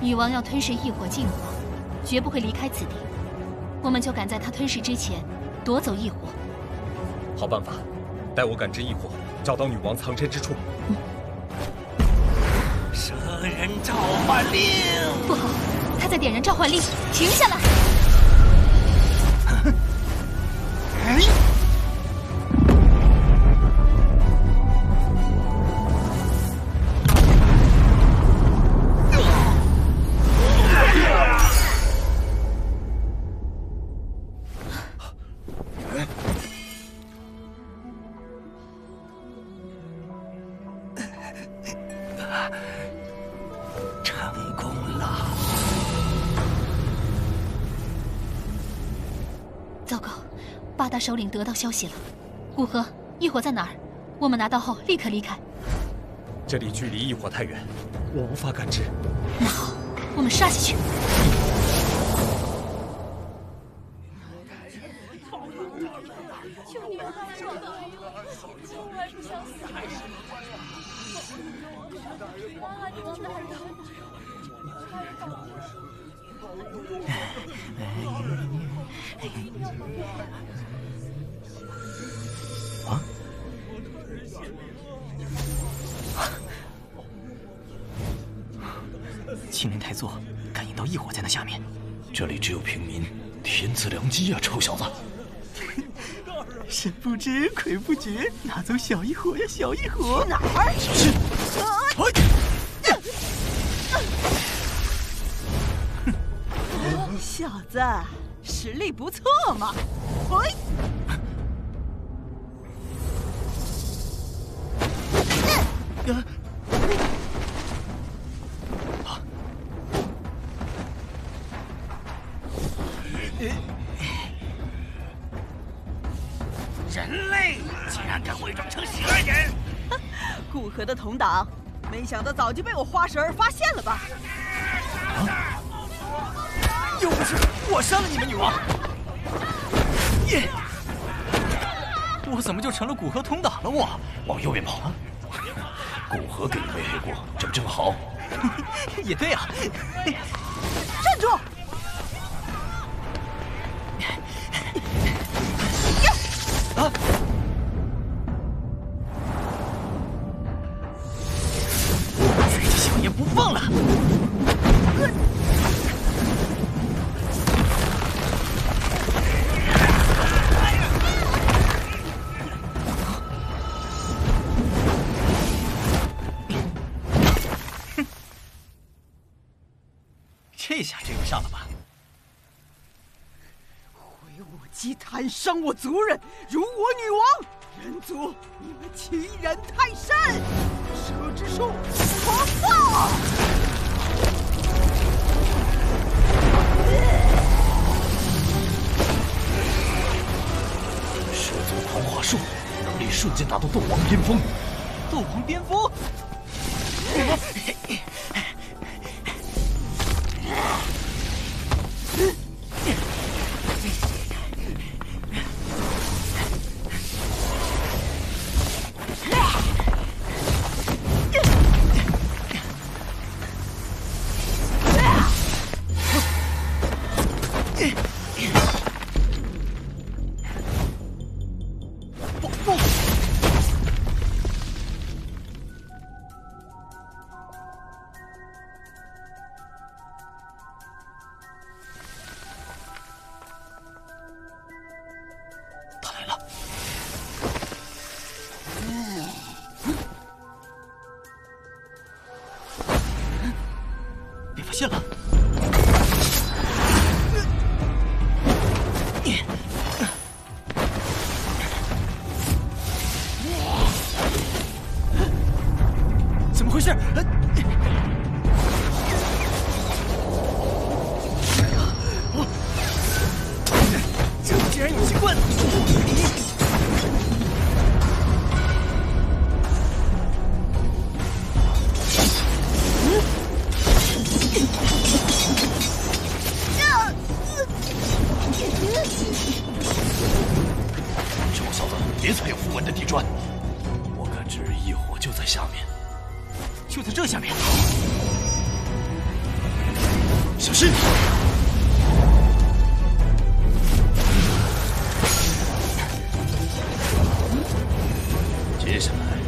女王要吞噬异火禁火，绝不会离开此地。我们就赶在她吞噬之前，夺走异火。好办法，待我感知异火，找到女王藏身之处。蛇人召唤令！不好，他在点燃召唤令！停下来！八大首领得到消息了。古河，异火在哪儿？我们拿到后立刻离开。这里距离异火太远，我无法感知。那好，我们杀下去。啊！青莲台座感应到异火在那下面，这里只有平民，天赐良机呀，臭小子！神不知鬼不觉，拿走小异火呀，小异火！哪儿？小心！小子，实力不错嘛！喂！人类竟然敢伪装成十二人！古河的同党，没想到早就被我花蛇儿发现了吧？又不是我杀了你们女王！耶！我怎么就成了古河同党了？我往右边跑。古河给你背黑锅，这不正好？也对啊。站住！上了吧？毁我祭坛，伤我族人，辱我女王！人族，你们欺人太甚！蛇之术，狂暴！蛇族狂化术，能力瞬间达到斗王巅峰。斗王巅峰！现了！怎么回事？这里竟然有机关！就在。这下面。小心！接下来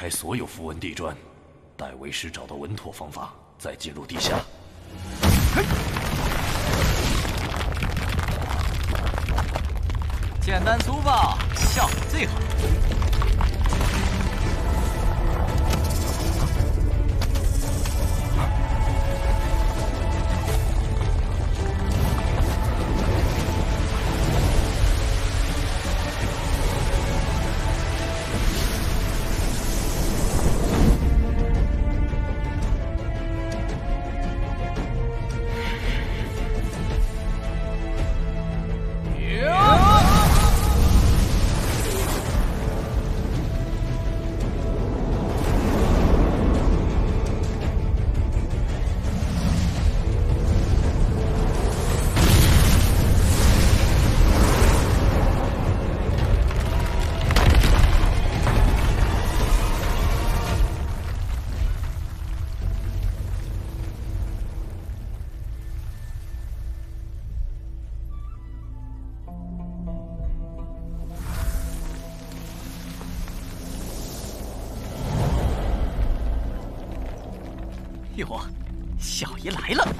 开所有符文地砖，待为师找到稳妥方法，再进入地下。简单粗暴，效果最好。哟，小爷来了！